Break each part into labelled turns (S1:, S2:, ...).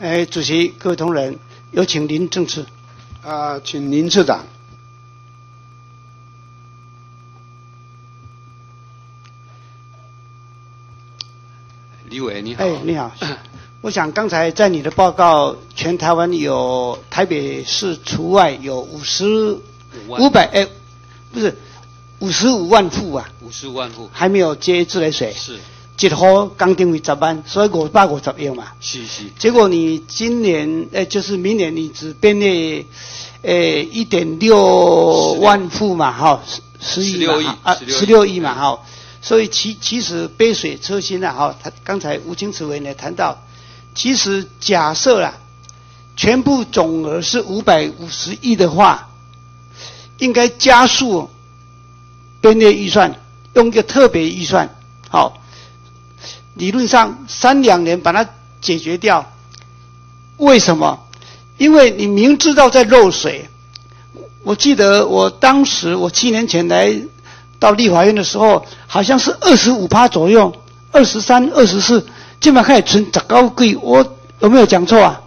S1: 哎，主席、各位同仁，有请林正次。
S2: 啊，请林次长。
S3: 李伟你好。
S1: 哎，你好。我想刚才在你的报告，全台湾有台北市除外有五十五百哎，不是五十五万户啊。
S3: 五十五万户。
S1: 还没有接自来水。
S3: 是。
S1: 一户刚定为十万，所以五百五十亿嘛。
S3: 是是。
S1: 结果你今年呃，就是明年你只编列呃一点六万户嘛，哈，十
S3: 亿嘛，
S1: 啊，十六亿嘛，哈。所以其其实杯水车薪啊，哈。他刚才吴清慈委员谈到，其实假设啦，全部总额是五百五十亿的话，应该加速编列预算，用一个特别预算，好。理论上三两年把它解决掉，为什么？因为你明知道在漏水。我记得我当时我七年前来到立法院的时候，好像是二十五趴左右，二十三、二十四，基本上开始存杂高贵。我有没有讲错啊？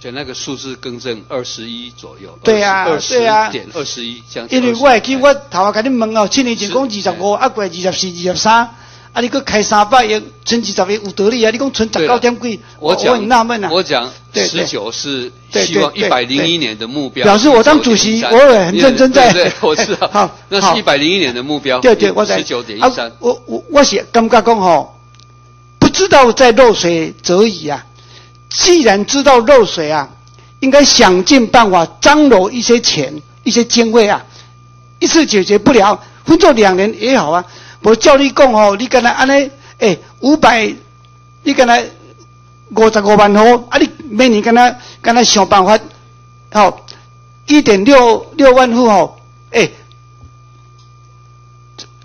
S3: 就那个数字更正二十一左右。
S1: 对啊，对啊，
S3: 点二十一这样。
S1: 因为我还记我头下跟你问哦，七年前讲二十五，啊过二十四、二十三。啊！你搁开三百亿，存几十亿有道理啊！你讲存十九点几，
S3: 我
S1: 我很纳闷啊！
S3: 我讲十九是希望一百零一年的目标。
S1: 表示我当主席，我也很认真在。
S3: 对，我知道。好，那是一百零一年的目标。
S1: 对对，我
S3: 在十九点一三。
S1: 我我我写感觉讲吼，不知道在漏水则已啊！既然知道漏水啊，应该想尽办法张罗一些钱、一些经费啊，一次解决不了，分作两年也好啊。我叫你讲哦，你刚才安尼，诶，五百，你刚才五十五万户，啊，你每年跟他跟他想办法，好，一点六六万户哦，诶，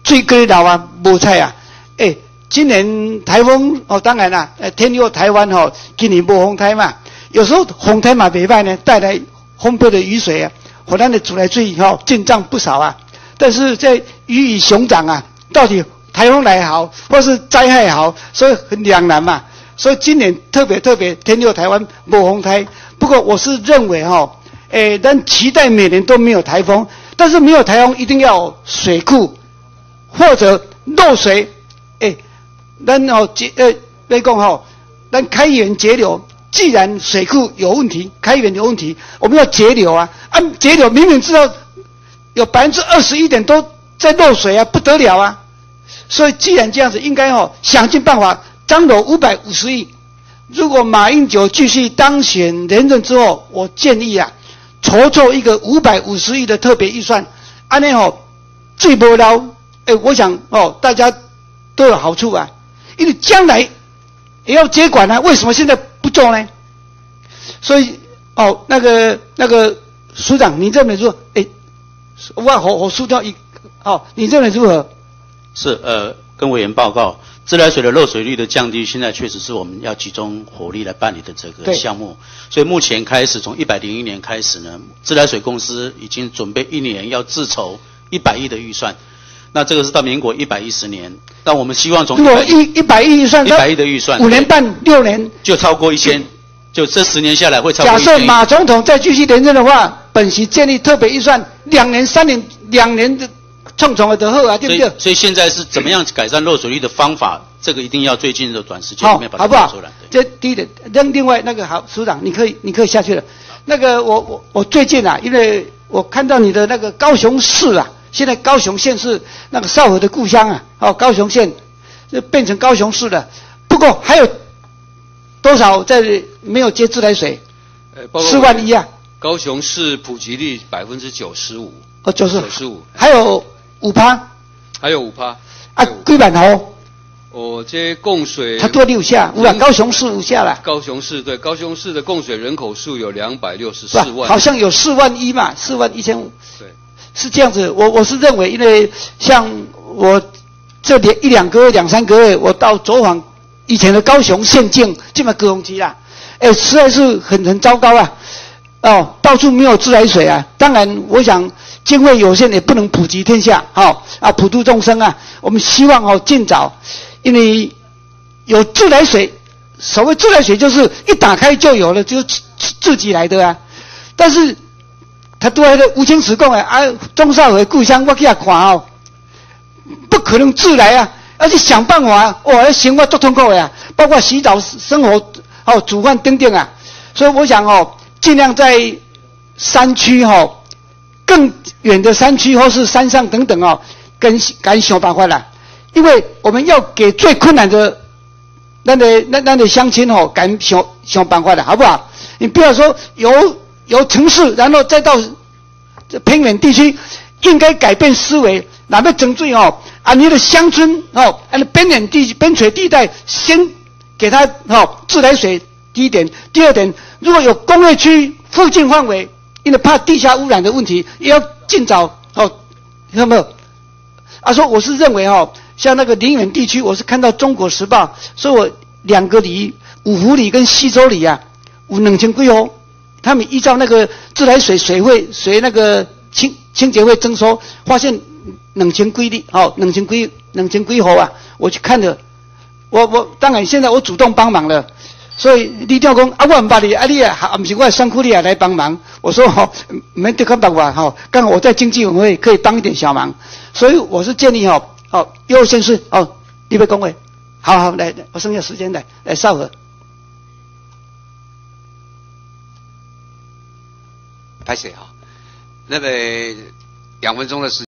S1: 最高老啊，无菜啊，诶，今年台风哦，当然啦，呃，天佑台湾哦，今年无风台嘛，有时候风台嘛，袂歹呢，带来丰沛的雨水啊，河南的自来水哈进账不少啊，但是在鱼与熊掌啊。到底台风来好，或是灾害好，所以很两难嘛。所以今年特别特别天佑台湾无风台。不过我是认为哈，诶，但期待每年都没有台风，但是没有台风一定要水库或者漏水。诶，咱哦节呃来讲哈，咱开源节流。既然水库有问题，开源有问题，我们要节流啊。按节流，明明知道有百分之二十一点多。在漏水啊，不得了啊！所以既然这样子，应该哦想尽办法张罗五百五十亿。如果马英九继续当选连任之后，我建议啊，筹措一个五百五十亿的特别预算，安尼哦最不了。哎，我想哦大家都有好处啊，因为将来也要接管啊，为什么现在不做呢？所以哦那个那个署长，你这边说，哎，我我我输掉一。好，你认为如何？
S4: 是呃，跟委员报告，自来水的漏水率的降低，现在确实是我们要集中火力来办理的这个项目。所以目前开始，从一百零一年开始呢，自来水公司已经准备一年要自筹一百亿的预算。那这个是到民国一百一十年，但我们希望从
S1: 如果一一百亿预算，
S4: 一百亿的预算，
S1: 五年半六年
S4: 就超过一千，就这十年下来会超过。
S1: 假设马总统再继续连任的话，本席建立特别预算，两年三年两年的。重重的后啊，对不对？
S4: 所以现在是怎么样改善漏水率的方法？这个一定要最近的短时间里面把它
S1: 做出来。这第一点，另另外那个好，署长你可以你可以下去了。那个我我我最近啊，因为我看到你的那个高雄市啊，现在高雄县是那个少河的故乡啊，哦，高雄县就变成高雄市了。不过还有多少在没有接自来水？呃，四万一啊。
S3: 高雄市普及率百分之九十五。
S1: 哦，九十
S3: 九十五，
S1: 还有。五趴，
S3: 还有五趴
S1: 啊！几万户？
S3: 哦，这供水，
S1: 它多六下，五万。高雄市五下了。
S3: 高雄市对，高雄市的供水人口数有两百六十四万，
S1: 好像有四万一嘛，四万一千五。
S3: 对，
S1: 是这样子。我我是认为，因为像我这里一两个月、两三个月，我到走访以前的高雄县境，这么高雄区啦，哎，实在是很很糟糕啊！哦，到处没有自来水啊。当然，我想。经费有限，也不能普及天下，好啊，普度众生啊！我们希望哦，尽早，因为有自来水所谓自来水就是一打开就有了，就自自己来的啊。但是他都还在无清池讲啊，啊，钟少伟故乡我去遐看哦，不可能自来啊，而且想办法，哦，生活多痛苦呀，包括洗澡、生活、哦，煮饭等等啊。所以我想哦，尽量在山区哈，更远的山区或是山上等等哦，跟赶想办法啦。因为我们要给最困难的那那那那的乡亲哦，赶想想办法的好不好？你不要说由由城市，然后再到这偏远地区，应该改变思维，哪怕整罪哦啊，你的乡村哦，啊，边远地边陲地带，先给他哦自来水。第一点，第二点，如果有工业区附近范围，因为怕地下污染的问题，也要尽早哦，看到没有？啊，说我是认为哦。像那个宁远地区，我是看到《中国时报》说，我两个里五湖里跟西周里啊，五冷清归哦，他们依照那个自来水水会随那个清清洁会征收，发现冷清归的哦，冷清归冷清归河啊，我去看了，我我当然现在我主动帮忙了，所以李调工啊，我唔把你啊，你啊，唔是我辛苦你啊来帮忙，我说哦，没得看办法哈，刚好我在经济委员会可以帮一点小忙，所以我是建议哦。好，优先是哦，预备工位，好好来，我剩下时间来来稍后。
S3: 拍谁哈？那个两分钟的时。